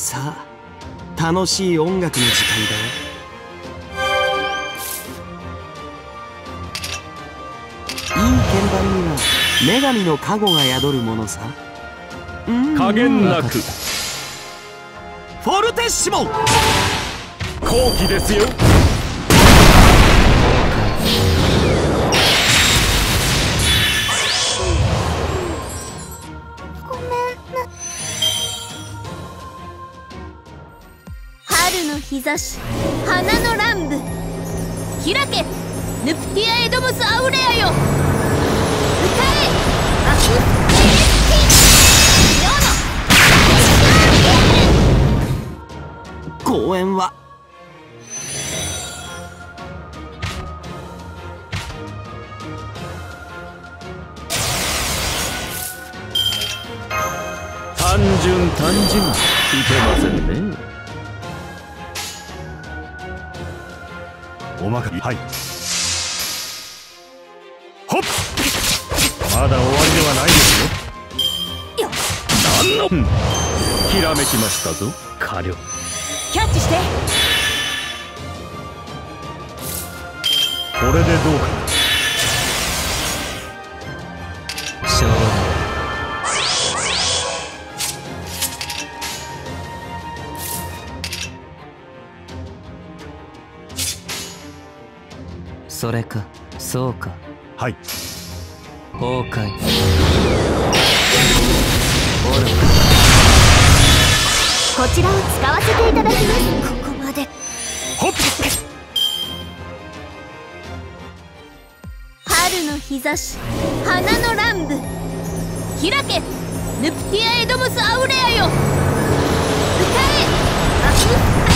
さあ楽しい音楽の時間だよ。いい鍵盤には女神の加護が宿るものさ。加減なく。フォルテッシモ後期ですよ春の日差し花の乱舞。開けヌプティア・エドムス・アウレアよ。歌えアフ・エレスティ公演は。単純単純。いけませんね。おまかはい。ほっまだ終わりではないですよ。よ何の。うん。ひらめきましたぞ。火力キャッチして。これでどうかそれか。そうか。はい。崩壊愚こちらを使わせていただきます。ここまで。ほっ春の日差し花の乱舞。開け。ヌプティア・エドムス・アウレアよ。歌え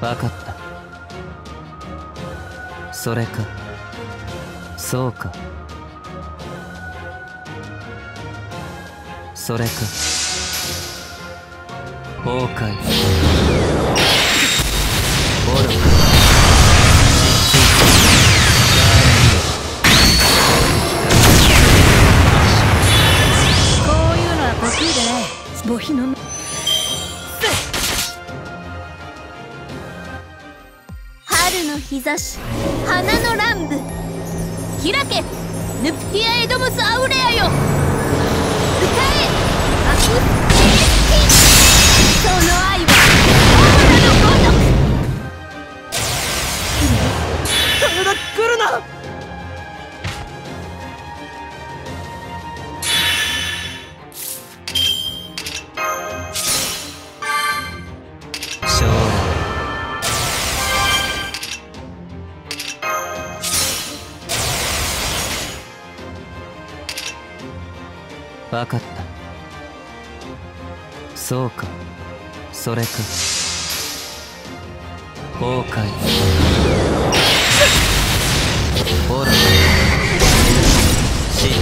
分かった。それかそうか。それか崩壊。愚か日差し花の乱舞。開けヌプティア・エドモス・アウレアよ。わかった。そうか。それか。崩壊。ほら。失墜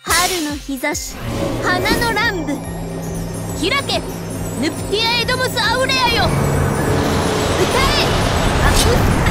春の日差し。花の乱舞。開け。ヌプティア・エドモス・アウレアよ。歌え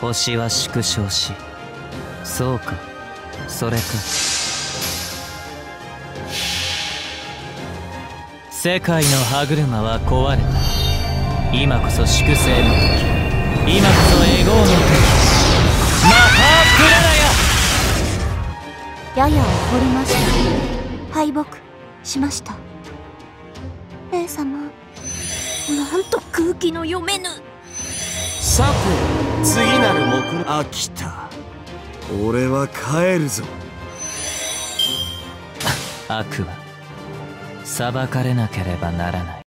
星は縮小しそうかそれか。世界の歯車は壊れた。今こそ粛清の時。今こそエゴーの時。魔法クララや。やや怒りました。敗北しました。レイ様なんと空気の読めぬ。さて次なる目飽きた。俺は帰るぞ。悪は裁かれなければならない。